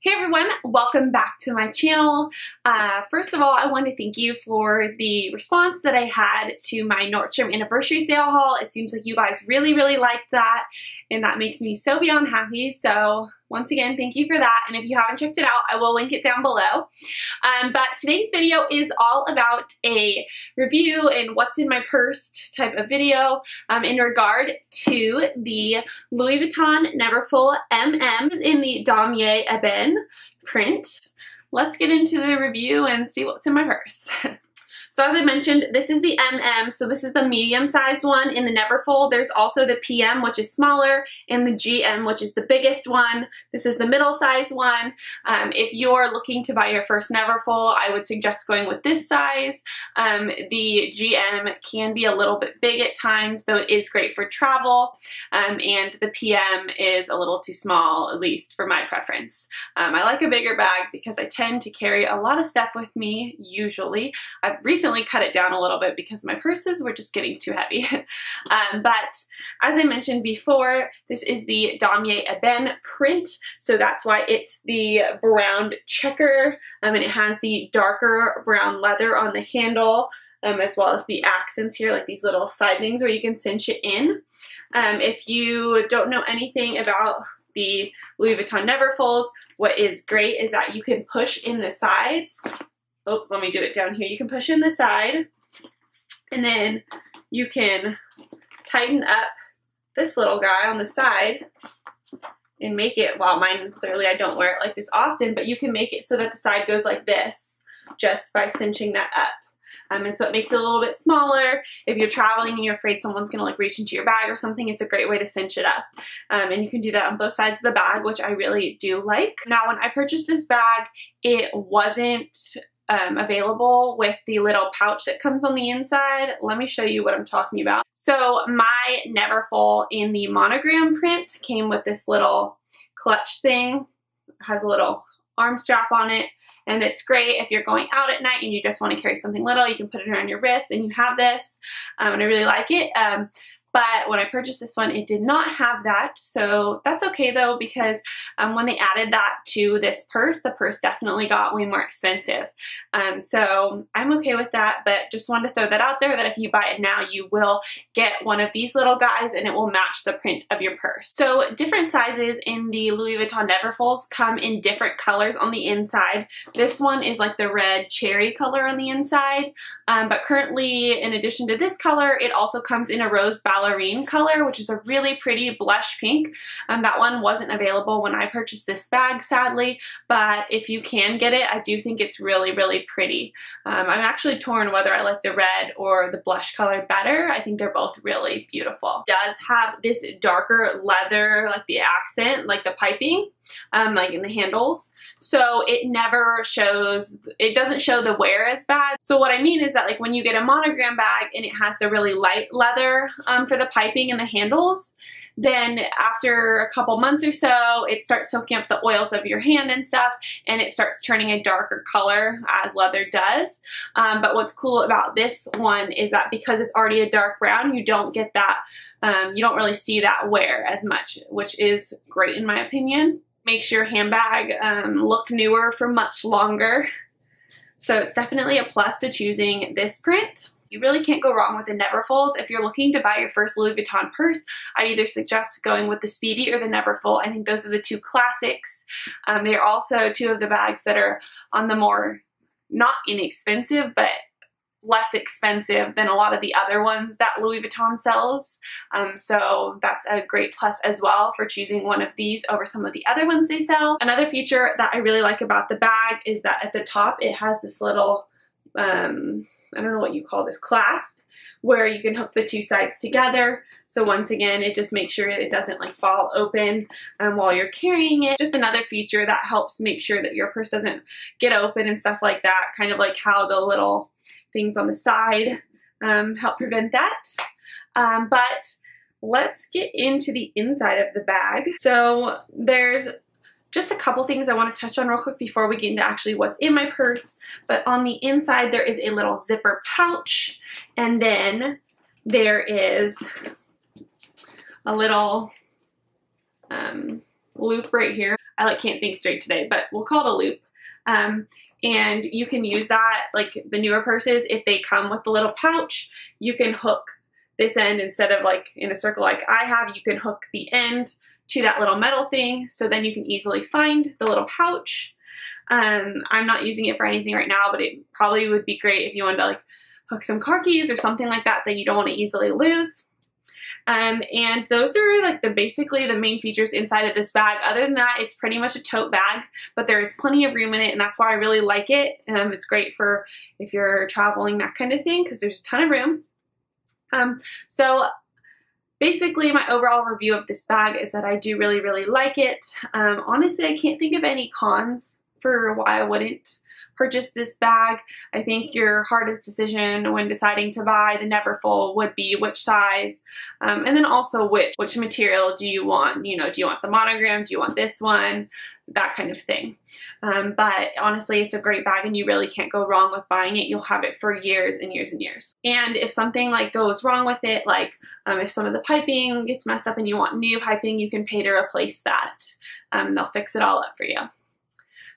Hey everyone, welcome back to my channel. Uh, first of all, I want to thank you for the response that I had to my Nordstrom anniversary sale haul. It seems like you guys really, really liked that and that makes me so beyond happy. So once again, thank you for that. And if you haven't checked it out, I will link it down below. Um, but today's video is all about a review and what's in my purse type of video um, in regard to the Louis Vuitton Neverfull MM in the Damier Ebene print. Let's get into the review and see what's in my purse. So as I mentioned, this is the MM, so this is the medium-sized one in the Neverfull. There's also the PM, which is smaller, and the GM, which is the biggest one. This is the middle-sized one. Um, if you're looking to buy your first Neverfull, I would suggest going with this size. Um, the GM can be a little bit big at times, though it is great for travel, um, and the PM is a little too small, at least for my preference. Um, I like a bigger bag because I tend to carry a lot of stuff with me, usually. I've recently recently cut it down a little bit because my purses were just getting too heavy. um, but as I mentioned before, this is the Damier Ebene print, so that's why it's the brown checker, um, and it has the darker brown leather on the handle, um, as well as the accents here, like these little side things where you can cinch it in. Um, if you don't know anything about the Louis Vuitton Neverfulls, what is great is that you can push in the sides oops, let me do it down here. You can push in the side and then you can tighten up this little guy on the side and make it, well mine clearly I don't wear it like this often, but you can make it so that the side goes like this just by cinching that up. Um, and so it makes it a little bit smaller. If you're traveling and you're afraid someone's gonna like reach into your bag or something, it's a great way to cinch it up. Um, and you can do that on both sides of the bag, which I really do like. Now, when I purchased this bag, it wasn't um, available with the little pouch that comes on the inside. Let me show you what I'm talking about. So my Neverfull in the monogram print came with this little clutch thing. It has a little arm strap on it and it's great if you're going out at night and you just want to carry something little you can put it around your wrist and you have this um, and I really like it um, but when I purchased this one, it did not have that. So that's okay though, because um, when they added that to this purse, the purse definitely got way more expensive. Um, so I'm okay with that, but just wanted to throw that out there that if you buy it now, you will get one of these little guys and it will match the print of your purse. So different sizes in the Louis Vuitton Neverfulls come in different colors on the inside. This one is like the red cherry color on the inside, um, but currently in addition to this color, it also comes in a rose ballet ballerine color, which is a really pretty blush pink. Um, that one wasn't available when I purchased this bag, sadly, but if you can get it, I do think it's really, really pretty. Um, I'm actually torn whether I like the red or the blush color better. I think they're both really beautiful. It does have this darker leather, like the accent, like the piping, um, like in the handles. So it never shows, it doesn't show the wear as bad. So what I mean is that like when you get a monogram bag and it has the really light leather um, for the piping and the handles, then after a couple months or so, it starts soaking up the oils of your hand and stuff, and it starts turning a darker color as leather does. Um, but what's cool about this one is that because it's already a dark brown, you don't get that, um, you don't really see that wear as much, which is great in my opinion makes your handbag um, look newer for much longer. So it's definitely a plus to choosing this print. You really can't go wrong with the Neverfulls. If you're looking to buy your first Louis Vuitton purse, I'd either suggest going with the Speedy or the Neverfull. I think those are the two classics. Um, they're also two of the bags that are on the more, not inexpensive, but less expensive than a lot of the other ones that Louis Vuitton sells. Um, so that's a great plus as well for choosing one of these over some of the other ones they sell. Another feature that I really like about the bag is that at the top it has this little, um, I don't know what you call this, clasp where you can hook the two sides together. So once again, it just makes sure it doesn't like fall open um, while you're carrying it. Just another feature that helps make sure that your purse doesn't get open and stuff like that, kind of like how the little things on the side um, help prevent that. Um, but let's get into the inside of the bag. So there's just a couple things I want to touch on real quick before we get into actually what's in my purse. But on the inside there is a little zipper pouch and then there is a little um, loop right here. I like can't think straight today, but we'll call it a loop. Um, and you can use that like the newer purses if they come with the little pouch you can hook this end instead of like in a circle like I have you can hook the end to that little metal thing so then you can easily find the little pouch um, I'm not using it for anything right now but it probably would be great if you wanted to like hook some car keys or something like that that you don't want to easily lose um, and those are like the basically the main features inside of this bag. Other than that, it's pretty much a tote bag, but there's plenty of room in it and that's why I really like it. Um, it's great for if you're traveling, that kind of thing, because there's a ton of room. Um, so basically my overall review of this bag is that I do really, really like it. Um, honestly, I can't think of any cons for why I wouldn't purchase this bag. I think your hardest decision when deciding to buy the Neverfull would be which size um, and then also which, which material do you want? You know, do you want the monogram? Do you want this one? That kind of thing. Um, but honestly, it's a great bag and you really can't go wrong with buying it. You'll have it for years and years and years. And if something like goes wrong with it, like um, if some of the piping gets messed up and you want new piping, you can pay to replace that. Um, they'll fix it all up for you.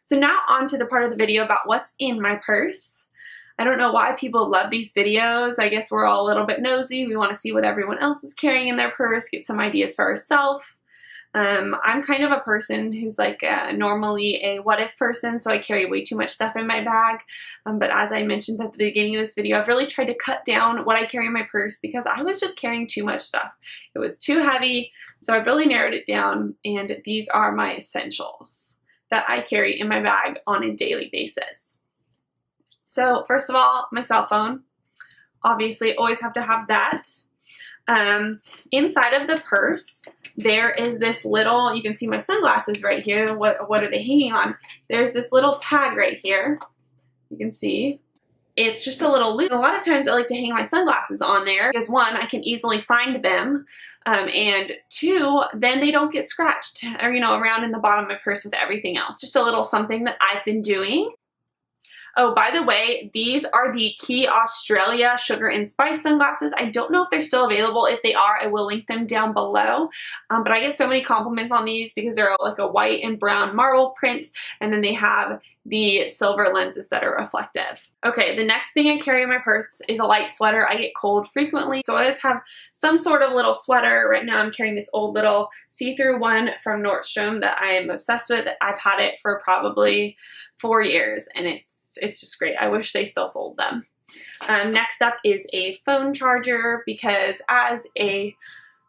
So now on to the part of the video about what's in my purse. I don't know why people love these videos. I guess we're all a little bit nosy. We want to see what everyone else is carrying in their purse, get some ideas for ourselves. Um, I'm kind of a person who's like uh, normally a what if person, so I carry way too much stuff in my bag. Um, but as I mentioned at the beginning of this video, I've really tried to cut down what I carry in my purse because I was just carrying too much stuff. It was too heavy, so I've really narrowed it down, and these are my essentials that I carry in my bag on a daily basis. So first of all, my cell phone. Obviously, always have to have that. Um, inside of the purse, there is this little, you can see my sunglasses right here. What, what are they hanging on? There's this little tag right here. You can see it's just a little loop. A lot of times I like to hang my sunglasses on there because one, I can easily find them, um, and two, then they don't get scratched or, you know, around in the bottom of my purse with everything else. Just a little something that I've been doing. Oh, by the way, these are the Quay Australia Sugar and Spice sunglasses. I don't know if they're still available. If they are, I will link them down below. Um, but I get so many compliments on these because they're like a white and brown marble print, and then they have the silver lenses that are reflective. Okay, the next thing I carry in my purse is a light sweater. I get cold frequently, so I always have some sort of little sweater. Right now I'm carrying this old little see-through one from Nordstrom that I am obsessed with. I've had it for probably four years and it's it's just great. I wish they still sold them. Um, next up is a phone charger because as a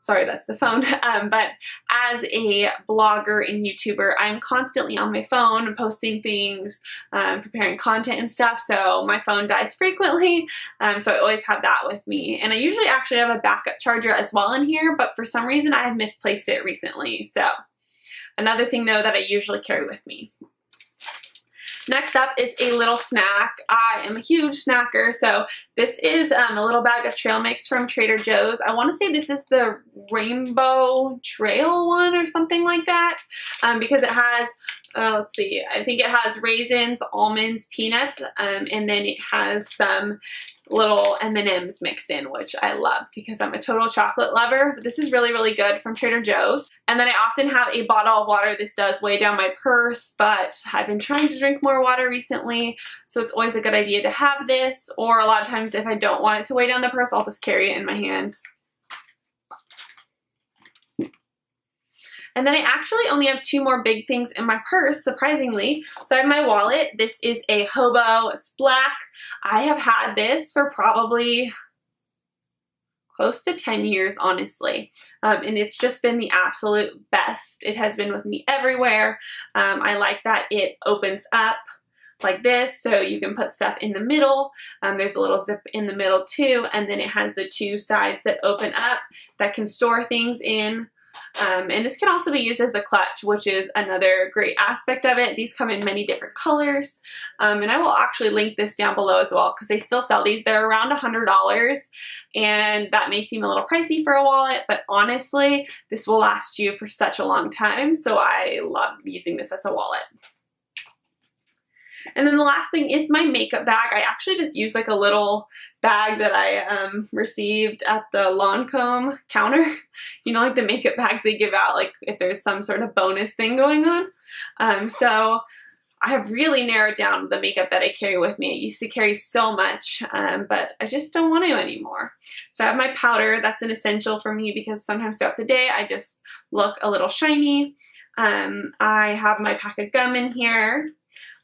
sorry that's the phone um, but as a blogger and youtuber i'm constantly on my phone posting things um, preparing content and stuff so my phone dies frequently um, so i always have that with me and i usually actually have a backup charger as well in here but for some reason i have misplaced it recently so another thing though that i usually carry with me Next up is a little snack. I am a huge snacker, so this is um, a little bag of trail mix from Trader Joe's. I want to say this is the Rainbow Trail one or something like that um, because it has uh, let's see, I think it has raisins, almonds, peanuts, um, and then it has some little M&Ms mixed in, which I love because I'm a total chocolate lover. But this is really, really good from Trader Joe's. And then I often have a bottle of water. This does weigh down my purse, but I've been trying to drink more water recently, so it's always a good idea to have this. Or a lot of times if I don't want it to weigh down the purse, I'll just carry it in my hand. And then I actually only have two more big things in my purse, surprisingly. So I have my wallet. This is a Hobo. It's black. I have had this for probably close to 10 years, honestly. Um, and it's just been the absolute best. It has been with me everywhere. Um, I like that it opens up like this so you can put stuff in the middle. Um, there's a little zip in the middle too and then it has the two sides that open up that can store things in. Um, and this can also be used as a clutch, which is another great aspect of it. These come in many different colors. Um, and I will actually link this down below as well because they still sell these. They're around $100 and that may seem a little pricey for a wallet, but honestly, this will last you for such a long time. So I love using this as a wallet. And then the last thing is my makeup bag. I actually just use like a little bag that I um, received at the Lancome counter. You know, like the makeup bags they give out, like if there's some sort of bonus thing going on. Um, so I have really narrowed down the makeup that I carry with me. I used to carry so much, um, but I just don't want to anymore. So I have my powder. That's an essential for me because sometimes throughout the day I just look a little shiny. Um, I have my pack of gum in here.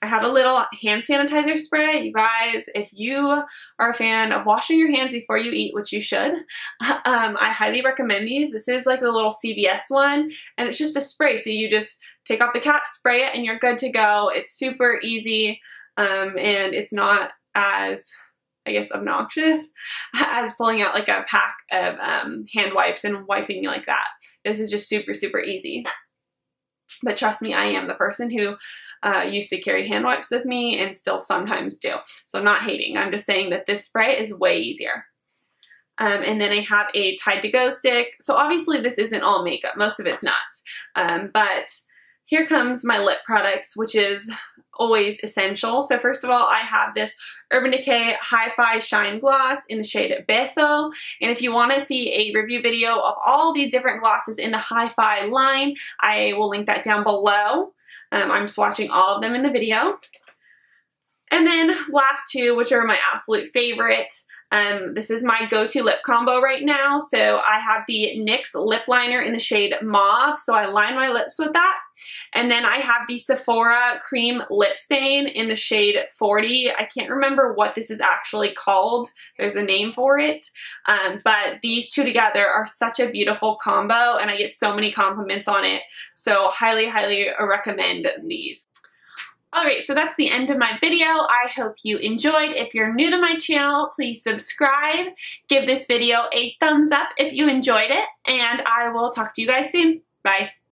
I have a little hand sanitizer spray. You guys, if you are a fan of washing your hands before you eat, which you should, um, I highly recommend these. This is like the little CVS one, and it's just a spray. So you just take off the cap, spray it, and you're good to go. It's super easy, um, and it's not as I guess, obnoxious as pulling out like a pack of um, hand wipes and wiping like that. This is just super, super easy. But trust me, I am the person who uh, used to carry hand wipes with me and still sometimes do. So I'm not hating. I'm just saying that this spray is way easier. Um, and then I have a Tide to Go stick. So obviously this isn't all makeup. Most of it's not. Um, but here comes my lip products, which is always essential. So first of all, I have this Urban Decay Hi-Fi Shine Gloss in the shade Beso. And if you want to see a review video of all the different glosses in the Hi-Fi line, I will link that down below. Um, I'm swatching all of them in the video. And then last two, which are my absolute favorite, um, this is my go-to lip combo right now. So I have the NYX lip liner in the shade Mauve. So I line my lips with that. And then I have the Sephora Cream Lip Stain in the shade 40. I can't remember what this is actually called. There's a name for it. Um, but these two together are such a beautiful combo and I get so many compliments on it. So highly, highly recommend these. Alright, so that's the end of my video. I hope you enjoyed. If you're new to my channel, please subscribe. Give this video a thumbs up if you enjoyed it, and I will talk to you guys soon. Bye.